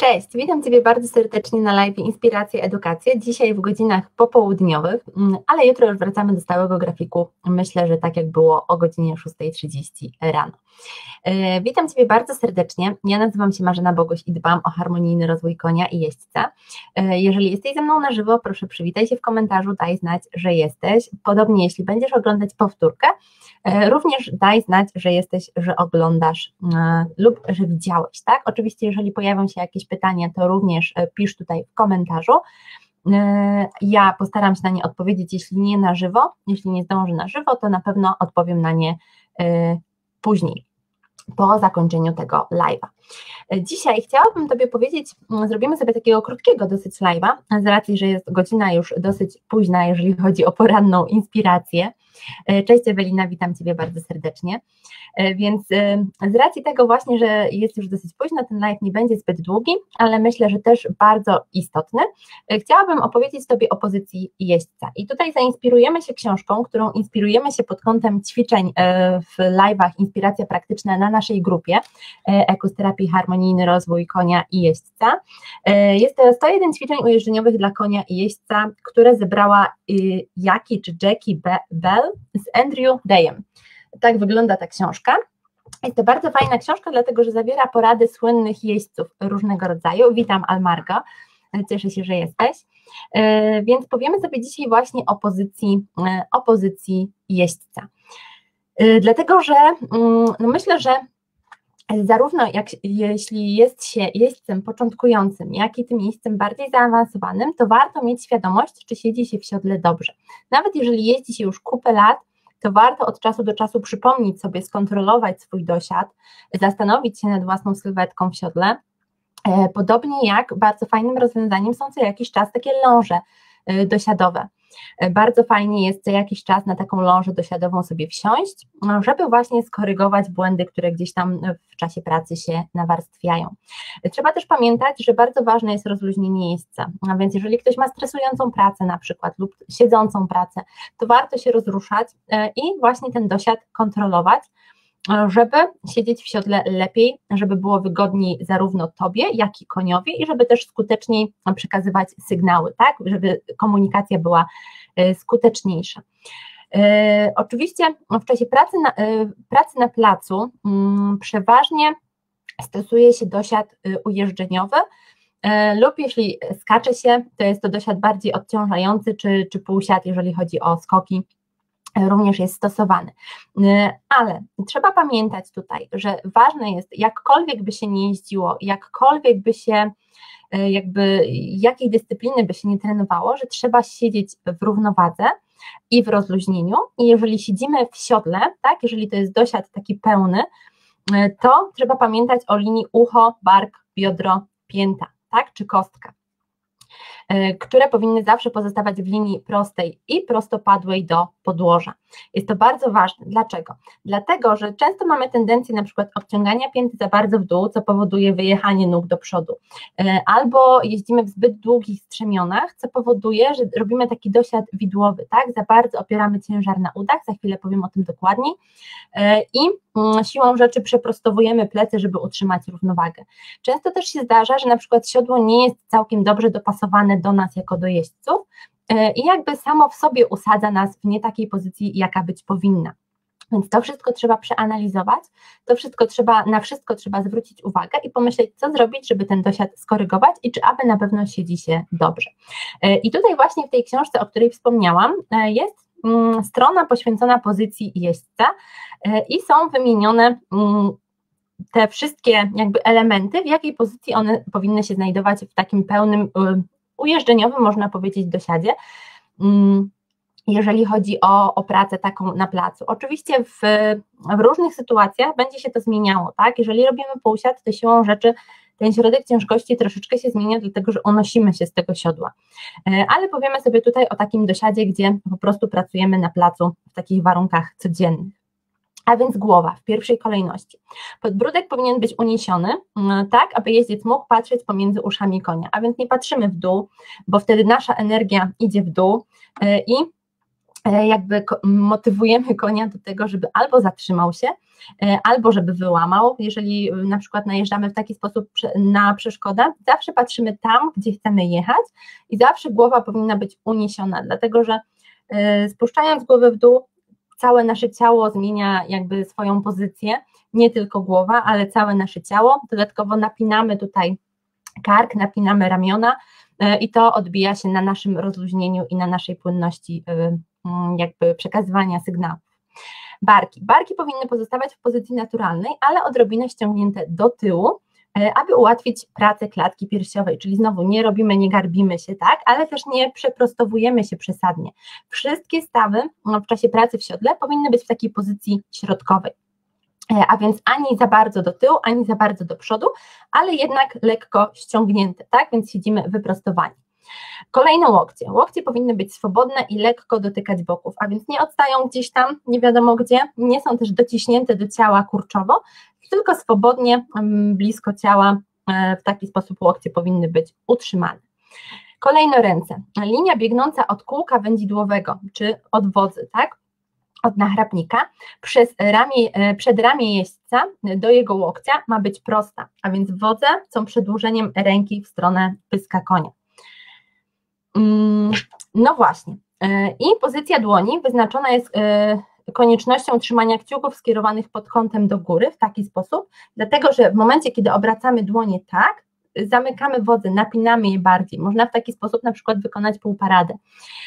Cześć, witam Ciebie bardzo serdecznie na live Inspiracja Edukacja. Dzisiaj w godzinach popołudniowych, mm, ale jutro już wracamy do stałego grafiku. Myślę, że tak jak było o godzinie 6.30 rano. E, witam Ciebie bardzo serdecznie. Ja nazywam się Marzena Bogoś i dbam o harmonijny rozwój konia i jeźdźca. E, jeżeli jesteś ze mną na żywo, proszę przywitaj się w komentarzu, daj znać, że jesteś. Podobnie, jeśli będziesz oglądać powtórkę, e, również daj znać, że jesteś, że oglądasz lub że widziałeś, tak? Oczywiście, jeżeli pojawią się jakieś pytania, to również pisz tutaj w komentarzu. Ja postaram się na nie odpowiedzieć, jeśli nie na żywo, jeśli nie zdążę na żywo, to na pewno odpowiem na nie później po zakończeniu tego live'a. Dzisiaj chciałabym Tobie powiedzieć, mm, zrobimy sobie takiego krótkiego dosyć live'a, z racji, że jest godzina już dosyć późna, jeżeli chodzi o poranną inspirację. E, cześć Ewelina, witam Ciebie bardzo serdecznie. E, więc e, z racji tego właśnie, że jest już dosyć późno, ten live nie będzie zbyt długi, ale myślę, że też bardzo istotny. Chciałabym opowiedzieć Tobie o pozycji jeźdźca. I tutaj zainspirujemy się książką, którą inspirujemy się pod kątem ćwiczeń w live'ach Inspiracja Praktyczna na naszej grupie Ekosterapii Harmonijny Rozwój Konia i Jeźdźca. Jest to 101 ćwiczeń ujeżdżeniowych dla konia i jeźdźca, które zebrała y, Jaki czy Jackie Bell z Andrew Dayem. Tak wygląda ta książka. Jest to bardzo fajna książka, dlatego że zawiera porady słynnych jeźdźców różnego rodzaju. Witam Almarga, cieszę się, że jesteś. E, więc powiemy sobie dzisiaj właśnie o pozycji, e, o pozycji jeźdźca. E, dlatego, że mm, no myślę, że zarówno jak, jeśli jest się jeźdźcem początkującym, jak i tym jeźdźcem bardziej zaawansowanym, to warto mieć świadomość, czy siedzi się w siodle dobrze. Nawet jeżeli jeździ się już kupę lat, to warto od czasu do czasu przypomnieć sobie, skontrolować swój dosiad, zastanowić się nad własną sylwetką w siodle. E, podobnie jak bardzo fajnym rozwiązaniem są co jakiś czas takie ląże e, dosiadowe. E, bardzo fajnie jest co jakiś czas na taką lążę dosiadową sobie wsiąść, no, żeby właśnie skorygować błędy, które gdzieś tam w czasie pracy się nawarstwiają. Trzeba też pamiętać, że bardzo ważne jest rozluźnienie miejsca, a więc jeżeli ktoś ma stresującą pracę na przykład lub siedzącą pracę, to warto się rozruszać e, i właśnie ten dosiad kontrolować, żeby siedzieć w siodle lepiej, żeby było wygodniej zarówno tobie, jak i koniowi i żeby też skuteczniej przekazywać sygnały, tak, żeby komunikacja była e, skuteczniejsza. E, oczywiście w czasie pracy na, e, pracy na placu mm, przeważnie stosuje się dosiad ujeżdżeniowy, lub jeśli skacze się, to jest to dosiad bardziej odciążający, czy, czy półsiad, jeżeli chodzi o skoki również jest stosowany. Y, ale trzeba pamiętać tutaj, że ważne jest, jakkolwiek by się nie jeździło, jakkolwiek by się y, jakby jakiej dyscypliny by się nie trenowało, że trzeba siedzieć w równowadze i w rozluźnieniu i jeżeli siedzimy w siodle, tak, jeżeli to jest dosiad taki pełny, y, to trzeba pamiętać o linii ucho, bark, biodro, pięta, tak, czy kostka. E, które powinny zawsze pozostawać w linii prostej i prostopadłej do podłoża. Jest to bardzo ważne. Dlaczego? Dlatego, że często mamy tendencję na przykład obciągania pięty za bardzo w dół, co powoduje wyjechanie nóg do przodu, e, albo jeździmy w zbyt długich strzemionach, co powoduje, że robimy taki dosiad widłowy, tak? Za bardzo opieramy ciężar na udach, za chwilę powiem o tym dokładniej e, i mm, siłą rzeczy przeprostowujemy plecy, żeby utrzymać równowagę. Często też się zdarza, że na przykład siodło nie jest całkiem dobrze dopasowane do nas jako do jeźdźców e, i jakby samo w sobie usadza nas w nie takiej pozycji, jaka być powinna. Więc to wszystko trzeba przeanalizować, to wszystko trzeba, na wszystko trzeba zwrócić uwagę i pomyśleć, co zrobić, żeby ten dosiad skorygować i czy aby na pewno siedzi się dobrze. E, I tutaj właśnie w tej książce, o której wspomniałam, e, jest mm, strona poświęcona pozycji jeźdźca i są wymienione mm, te wszystkie jakby elementy, w jakiej pozycji one powinny się znajdować w takim pełnym y, ujeżdżeniowym, można powiedzieć, dosiadzie, mm, jeżeli chodzi o, o pracę taką na placu. Oczywiście w, w różnych sytuacjach będzie się to zmieniało, tak? Jeżeli robimy półsiad, to siłą rzeczy ten środek ciężkości troszeczkę się zmienia, dlatego że unosimy się z tego siodła. E, ale powiemy sobie tutaj o takim dosiadzie, gdzie po prostu pracujemy na placu w takich warunkach codziennych a więc głowa w pierwszej kolejności. Podbródek powinien być uniesiony, mm, tak aby jeździec mógł patrzeć pomiędzy uszami konia, a więc nie patrzymy w dół, bo wtedy nasza energia idzie w dół e, i e, jakby motywujemy konia do tego, żeby albo zatrzymał się, albo żeby wyłamał, jeżeli na przykład najeżdżamy w taki sposób na przeszkodę, zawsze patrzymy tam, gdzie chcemy jechać i zawsze głowa powinna być uniesiona, dlatego że spuszczając głowę w dół, całe nasze ciało zmienia jakby swoją pozycję, nie tylko głowa, ale całe nasze ciało. Dodatkowo napinamy tutaj kark, napinamy ramiona e, i to odbija się na naszym rozluźnieniu i na naszej płynności e, mm, jakby przekazywania sygnałów. Barki. Barki powinny pozostawać w pozycji naturalnej, ale odrobinę ściągnięte do tyłu, aby ułatwić pracę klatki piersiowej, czyli znowu nie robimy, nie garbimy się, tak, ale też nie przeprostowujemy się przesadnie. Wszystkie stawy no, w czasie pracy w siodle powinny być w takiej pozycji środkowej. E, a więc ani za bardzo do tyłu, ani za bardzo do przodu, ale jednak lekko ściągnięte, tak? Więc siedzimy wyprostowani. Kolejne łokcie. Łokcie powinny być swobodne i lekko dotykać boków, a więc nie odstają gdzieś tam, nie wiadomo gdzie, nie są też dociśnięte do ciała kurczowo, tylko swobodnie mm, blisko ciała, e, w taki sposób łokcie powinny być utrzymane. Kolejne ręce. Linia biegnąca od kółka wędzidłowego, czy od wodzy, tak? od nachrapnika przez ramię, e, przed ramię jeźdźca do jego łokcia ma być prosta, a więc wodze są przedłużeniem ręki w stronę pyska konia. Mm, no właśnie. E, I pozycja dłoni wyznaczona jest koniecznością trzymania kciuków skierowanych pod kątem do góry w taki sposób, dlatego że w momencie, kiedy obracamy dłonie tak, zamykamy wodze, napinamy je bardziej. Można w taki sposób na przykład wykonać półparadę.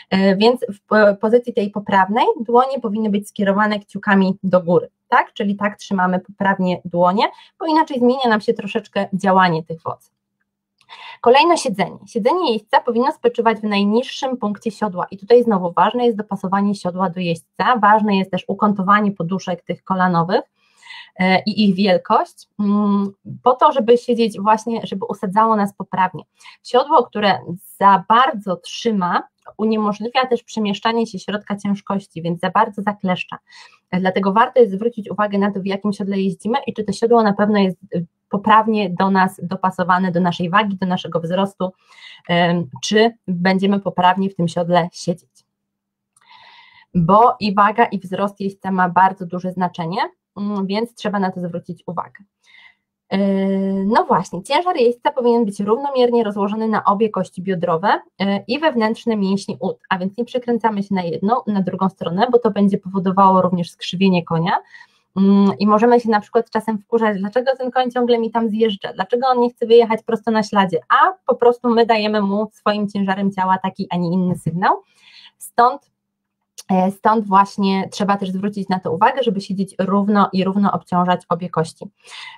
E, więc w pozycji tej poprawnej dłonie powinny być skierowane kciukami do góry, tak? Czyli tak trzymamy poprawnie dłonie, bo inaczej zmienia nam się troszeczkę działanie tych wodz. Kolejne siedzenie. Siedzenie jeźdźca powinno spoczywać w najniższym punkcie siodła i tutaj znowu ważne jest dopasowanie siodła do jeźdźca, ważne jest też ukątowanie poduszek tych kolanowych, E, i ich wielkość, mm, po to, żeby siedzieć właśnie, żeby usadzało nas poprawnie. Siodło, które za bardzo trzyma, uniemożliwia też przemieszczanie się środka ciężkości, więc za bardzo zakleszcza. Dlatego warto jest zwrócić uwagę na to, w jakim siodle jeździmy i czy to siodło na pewno jest poprawnie do nas dopasowane, do naszej wagi, do naszego wzrostu, czy będziemy poprawnie w tym siodle siedzieć. Bo i waga, i wzrost jeźdźca ma bardzo duże znaczenie, Mm, więc trzeba na to zwrócić uwagę. E, no właśnie, ciężar jeźdźca powinien być równomiernie rozłożony na obie kości biodrowe e, i wewnętrzne mięśnie ud, a więc nie przekręcamy się na jedną, na drugą stronę, bo to będzie powodowało również skrzywienie konia i możemy się na przykład czasem wkurzać, dlaczego ten koń ciągle mi tam zjeżdża, dlaczego on nie chce wyjechać prosto na śladzie, a po prostu my dajemy mu swoim ciężarem ciała taki, a nie inny sygnał. Stąd E, stąd właśnie trzeba też zwrócić na to uwagę, żeby siedzieć równo i równo obciążać obie kości.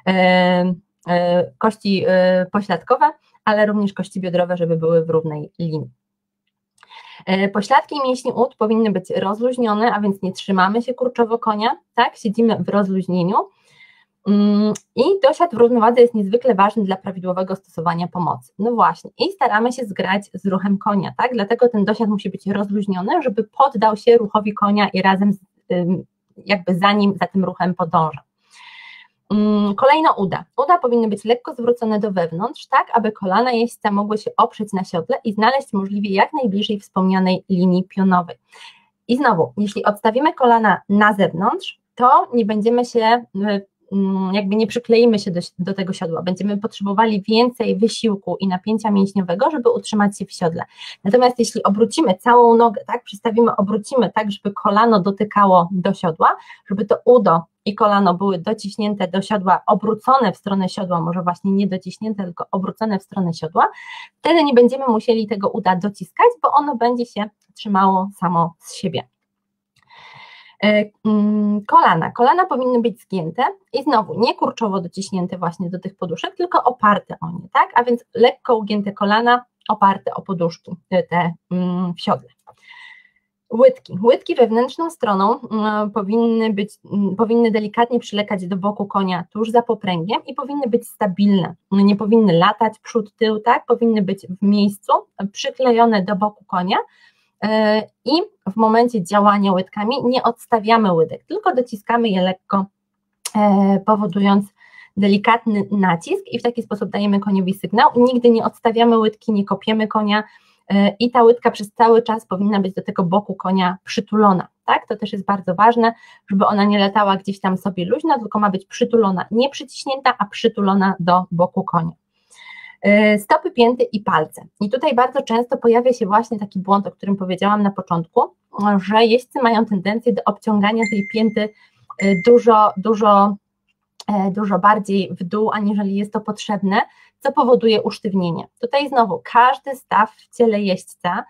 E, e, kości pośladkowe, ale również kości biodrowe, żeby były w równej linii. Pośladki i mięśnie ud powinny być rozluźnione, a więc nie trzymamy się kurczowo konia, tak? Siedzimy w rozluźnieniu Mm, I dosiad w równowadze jest niezwykle ważny dla prawidłowego stosowania pomocy. No właśnie, i staramy się zgrać z ruchem konia, tak? Dlatego ten dosiad musi być rozluźniony, żeby poddał się ruchowi konia i razem z, jakby za nim, za tym ruchem podąża. Mm, kolejno uda. Uda powinny być lekko zwrócone do wewnątrz, tak aby kolana jeźdźca mogły się oprzeć na siodle i znaleźć możliwie jak najbliżej wspomnianej linii pionowej. I znowu, jeśli odstawimy kolana na zewnątrz, to nie będziemy się y, Mm, jakby nie przykleimy się do, do, tego siodła. Będziemy potrzebowali więcej wysiłku i napięcia mięśniowego, żeby utrzymać się w siodle. Natomiast jeśli obrócimy całą nogę, tak, przystawimy, obrócimy tak, żeby kolano dotykało do siodła, żeby to udo i kolano były dociśnięte do siodła, obrócone w stronę siodła, może właśnie nie dociśnięte, tylko obrócone w stronę siodła, wtedy nie będziemy musieli tego uda dociskać, bo ono będzie się trzymało samo z siebie. E, mm, kolana. Kolana powinny być zgięte i znowu nie kurczowo dociśnięte właśnie do tych poduszek, tylko oparte o nie, tak? A więc lekko ugięte kolana, oparte o poduszki te mm, w siodle. Łydki. Łydki wewnętrzną stroną mm, powinny być, powinny delikatnie przylekać do boku konia tuż za popręgiem i powinny być stabilne. Nie powinny latać przód, tył, tak? Powinny być w miejscu, przyklejone do boku konia, E, i w momencie działania łydkami nie odstawiamy łydek, tylko dociskamy je lekko, e, powodując delikatny nacisk i w taki sposób dajemy koniowi sygnał. Nigdy nie odstawiamy łydki, nie kopiemy konia, i ta łydka przez cały czas powinna być do tego boku konia przytulona, tak? To też jest bardzo ważne, żeby ona nie latała gdzieś tam sobie luźno, tylko ma być przytulona, nie przyciśnięta, a przytulona do boku konia. E, stopy, pięty i palce. I tutaj bardzo często pojawia się właśnie taki błąd, o którym powiedziałam na początku, że jeźdźcy mają tendencję do obciągania tej pięty e, dużo, dużo, e, dużo bardziej w dół, aniżeli jest to potrzebne, co powoduje usztywnienie. Tutaj znowu każdy staw w ciele jeźdźca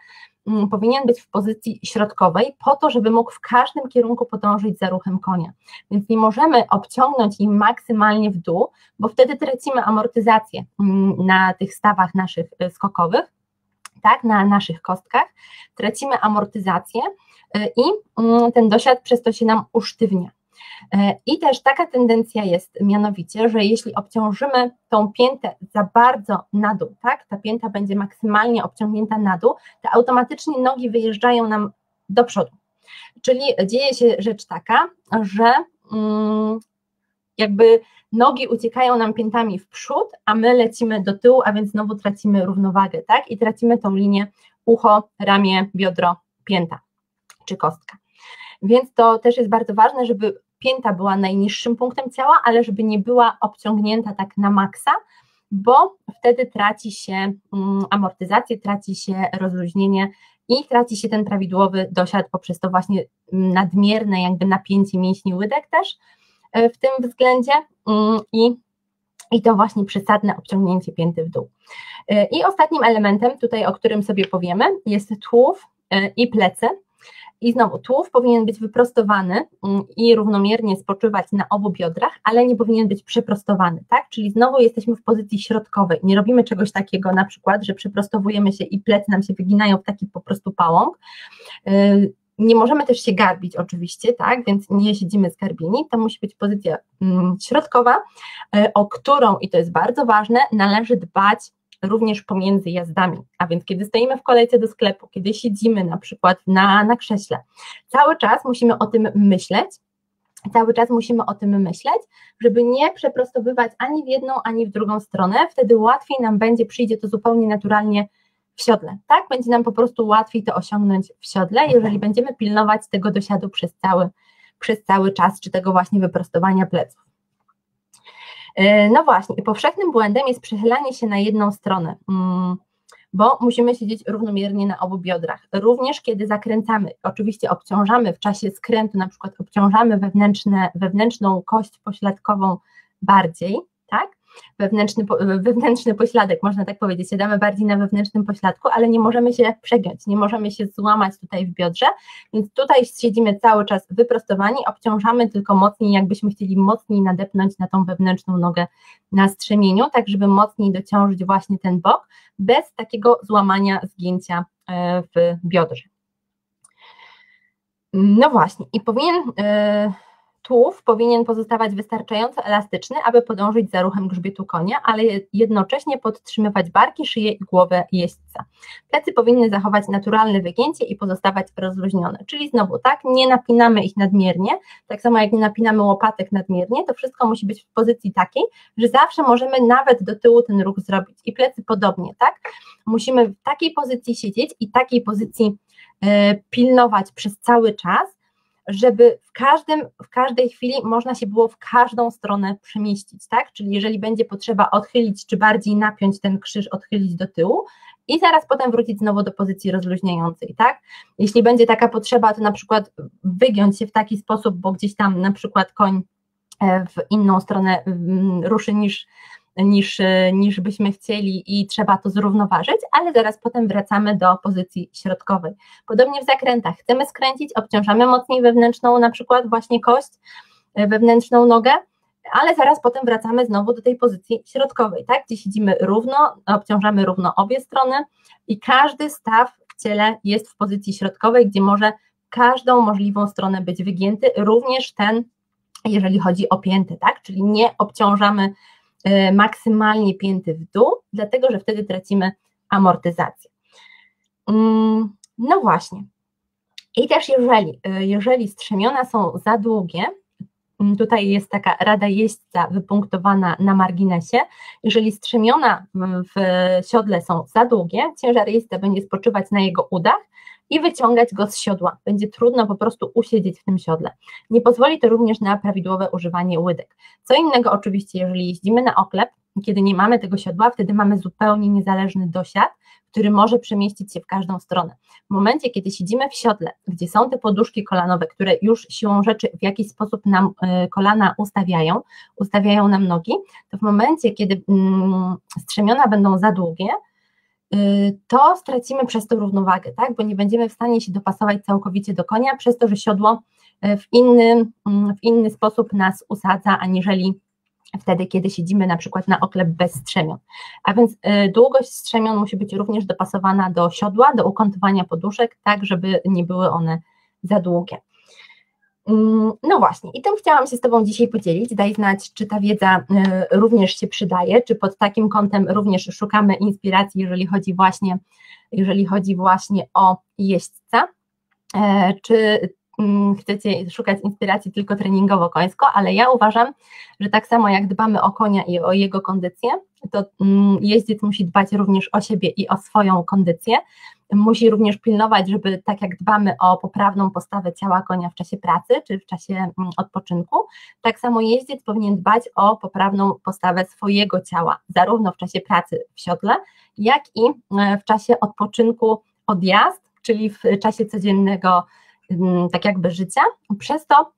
Mm, powinien być w pozycji środkowej po to, żeby mógł w każdym kierunku podążyć za ruchem konia. Więc nie możemy obciągnąć im maksymalnie w dół, bo wtedy tracimy amortyzację mm, na tych stawach naszych y, skokowych, tak, na naszych kostkach, tracimy amortyzację y, i mm, ten dosiad przez to się nam usztywnia. E, I też taka tendencja jest mianowicie, że jeśli obciążymy tą piętę za bardzo na dół, tak, ta pięta będzie maksymalnie obciągnięta na dół, to automatycznie nogi wyjeżdżają nam do przodu. Czyli dzieje się rzecz taka, że mm, jakby nogi uciekają nam piętami w przód, a my lecimy do tyłu, a więc znowu tracimy równowagę, tak? I tracimy tą linię ucho, ramię, biodro, pięta czy kostka. Więc to też jest bardzo ważne, żeby pięta była najniższym punktem ciała, ale żeby nie była obciągnięta tak na maksa, bo wtedy traci się mm, amortyzację, traci się rozluźnienie i traci się ten prawidłowy dosiad poprzez to właśnie mm, nadmierne jakby napięcie mięśni łydek też e, w tym względzie mm, i, i to właśnie przesadne obciągnięcie pięty w dół. E, I ostatnim elementem tutaj, o którym sobie powiemy, jest tłów e, i plecy. I znowu tułów powinien być wyprostowany mm, i równomiernie spoczywać na obu biodrach, ale nie powinien być przeprostowany, tak? Czyli znowu jesteśmy w pozycji środkowej. Nie robimy czegoś takiego na przykład, że przeprostowujemy się i plecy nam się wyginają w taki po prostu pałąk. Y, nie możemy też się garbić oczywiście, tak, więc nie siedzimy zgarbieni, to musi być pozycja mm, środkowa, y, o którą, i to jest bardzo ważne, należy dbać również pomiędzy jazdami. A więc kiedy stoimy w kolejce do sklepu, kiedy siedzimy na przykład na, na krześle, cały czas musimy o tym myśleć, cały czas musimy o tym myśleć, żeby nie przeprostowywać ani w jedną, ani w drugą stronę, wtedy łatwiej nam będzie, przyjdzie to zupełnie naturalnie w siodle, tak? Będzie nam po prostu łatwiej to osiągnąć w siodle, jeżeli będziemy pilnować tego dosiadu przez cały, przez cały czas, czy tego właśnie wyprostowania pleców. E, no właśnie, powszechnym błędem jest przechylanie się na jedną stronę, mm, bo musimy siedzieć równomiernie na obu biodrach. Również kiedy zakręcamy, oczywiście obciążamy w czasie skrętu, na przykład obciążamy wewnętrzne, wewnętrzną kość pośladkową bardziej? Wewnętrzny, wewnętrzny pośladek, można tak powiedzieć, siadamy bardziej na wewnętrznym pośladku, ale nie możemy się przegiąć, nie możemy się złamać tutaj w biodrze, więc tutaj siedzimy cały czas wyprostowani, obciążamy tylko mocniej, jakbyśmy chcieli mocniej nadepnąć na tą wewnętrzną nogę na strzemieniu, tak żeby mocniej dociążyć właśnie ten bok, bez takiego złamania, zgięcia e, w biodrze. No właśnie, i powinien e, tułów powinien pozostawać wystarczająco elastyczny, aby podążyć za ruchem grzbietu konia, ale jednocześnie podtrzymywać barki, szyję i głowę jeźdźca. Plecy powinny zachować naturalne wygięcie i pozostawać rozluźnione, czyli znowu tak, nie napinamy ich nadmiernie, tak samo jak nie napinamy łopatek nadmiernie, to wszystko musi być w pozycji takiej, że zawsze możemy nawet do tyłu ten ruch zrobić i plecy podobnie, tak? Musimy w takiej pozycji siedzieć i takiej pozycji e, pilnować przez cały czas, żeby w, każdym, w każdej chwili można się było w każdą stronę przemieścić, tak? Czyli jeżeli będzie potrzeba odchylić, czy bardziej napiąć ten krzyż, odchylić do tyłu i zaraz potem wrócić znowu do pozycji rozluźniającej, tak? Jeśli będzie taka potrzeba, to na przykład wygiąć się w taki sposób, bo gdzieś tam na przykład koń e, w inną stronę mm, ruszy niż niż, niż byśmy chcieli i trzeba to zrównoważyć, ale zaraz potem wracamy do pozycji środkowej. Podobnie w zakrętach. Chcemy skręcić, obciążamy mocniej wewnętrzną na przykład właśnie kość, e, wewnętrzną nogę, ale zaraz potem wracamy znowu do tej pozycji środkowej, tak? Gdzie siedzimy równo, obciążamy równo obie strony i każdy staw w ciele jest w pozycji środkowej, gdzie może każdą możliwą stronę być wygięty, również ten, jeżeli chodzi o pięty, tak? Czyli nie obciążamy maksymalnie pięty w dół, dlatego że wtedy tracimy amortyzację. Mm, no właśnie. I też jeżeli, e, jeżeli strzemiona są za długie, mm, tutaj jest taka rada jeźdźca wypunktowana na marginesie. Jeżeli strzemiona w siodle są za długie, ciężar jeźdźca będzie spoczywać na jego udach i wyciągać go z siodła. Będzie trudno po prostu usiedzieć w tym siodle. Nie pozwoli to również na prawidłowe używanie łydek. Co innego oczywiście, jeżeli jeździmy na oklep, kiedy nie mamy tego siodła, wtedy mamy zupełnie niezależny dosiad, który może przemieścić się w każdą stronę. W momencie, kiedy siedzimy w siodle, gdzie są te poduszki kolanowe, które już siłą rzeczy w jakiś sposób nam y, kolana ustawiają, ustawiają nam nogi, to w momencie, kiedy mm, strzemiona będą za długie, to stracimy przez to równowagę, tak? bo nie będziemy w stanie się dopasować całkowicie do konia, przez to, że siodło y, w inny, mm, w inny sposób nas usadza, aniżeli wtedy, kiedy siedzimy na przykład na oklep bez strzemion. A więc y, długość strzemion musi być również dopasowana do siodła, do ukątowania poduszek, tak żeby nie były one za długie. Mm, no właśnie, i tym chciałam się z Tobą dzisiaj podzielić. Daj znać, czy ta wiedza y, również się przydaje, czy pod takim kątem również szukamy inspiracji, jeżeli chodzi właśnie, jeżeli chodzi właśnie o jeźdźca, e, czy Mm, chcecie szukać inspiracji tylko treningowo-końsko, ale ja uważam, że tak samo jak dbamy o konia i o jego kondycję, to mm, jeździec musi dbać również o siebie i o swoją kondycję. Musi również pilnować, żeby tak jak dbamy o poprawną postawę ciała konia w czasie pracy czy w czasie mm, odpoczynku, tak samo jeździec powinien dbać o poprawną postawę swojego ciała, zarówno w czasie pracy w siodle, jak i e, w czasie odpoczynku odjazd, czyli w czasie codziennego Mm, tak jakby życia, przez to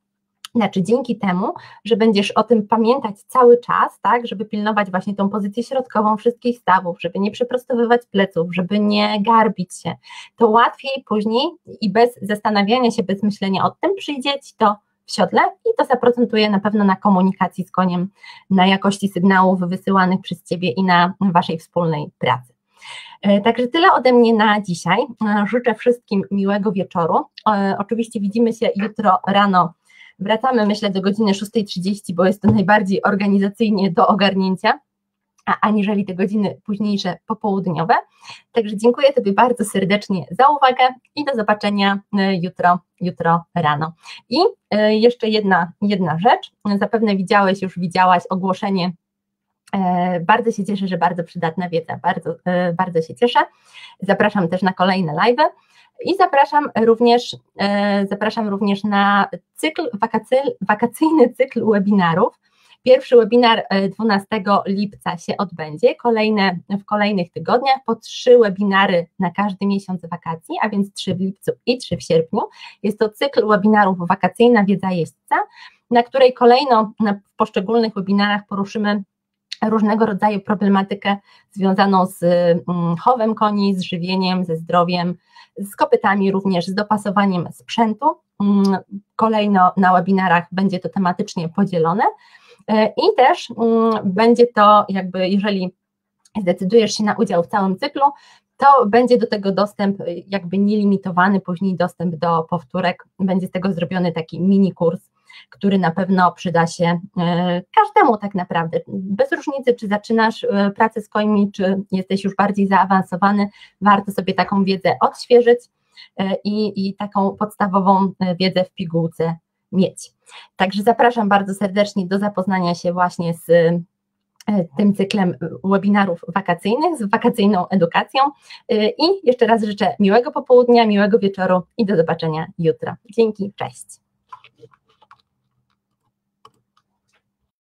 znaczy dzięki temu, że będziesz o tym pamiętać cały czas, tak, żeby pilnować właśnie tą pozycję środkową wszystkich stawów, żeby nie przeprostowywać pleców, żeby nie garbić się, to łatwiej później i bez zastanawiania się, bez myślenia o tym przyjdzie Ci to w siodle i to zaprocentuje na pewno na komunikacji z koniem, na jakości sygnałów wysyłanych przez Ciebie i na Waszej wspólnej pracy. E, także tyle ode mnie na dzisiaj. E, życzę wszystkim miłego wieczoru. E, oczywiście widzimy się jutro rano. Wracamy, myślę, do godziny 6.30, bo jest to najbardziej organizacyjnie do ogarnięcia, aniżeli te godziny późniejsze popołudniowe. Także dziękuję Tobie bardzo serdecznie za uwagę i do zobaczenia jutro, jutro rano. I jeszcze jedna, jedna rzecz. Zapewne widziałeś, już widziałaś ogłoszenie E, bardzo się cieszę, że bardzo przydatna wiedza, bardzo, e, bardzo się cieszę. Zapraszam też na kolejne live i zapraszam również, e, zapraszam również na cykl, wakacyjny cykl webinarów. Pierwszy webinar 12 lipca się odbędzie, kolejne w kolejnych tygodniach, po trzy webinary na każdy miesiąc wakacji, a więc trzy w lipcu i trzy w sierpniu. Jest to cykl webinarów Wakacyjna Wiedza Jeźdźca, na której kolejno w poszczególnych webinarach poruszymy różnego rodzaju problematykę związaną z mm, chowem koni, z żywieniem, ze zdrowiem, z kopytami również, z dopasowaniem sprzętu. Mm, kolejno na webinarach będzie to tematycznie podzielone e, i też mm, będzie to jakby, jeżeli zdecydujesz się na udział w całym cyklu, to będzie do tego dostęp jakby nielimitowany, później dostęp do powtórek, będzie z tego zrobiony taki mini kurs który na pewno przyda się e, każdemu tak naprawdę. Bez różnicy, czy zaczynasz e, pracę z końmi, czy jesteś już bardziej zaawansowany, warto sobie taką wiedzę odświeżyć e, i, i taką podstawową wiedzę w pigułce mieć. Także zapraszam bardzo serdecznie do zapoznania się właśnie z tym cyklem webinarów wakacyjnych, z wakacyjną edukacją i jeszcze raz życzę miłego popołudnia, miłego wieczoru i do zobaczenia jutro. Dzięki, cześć.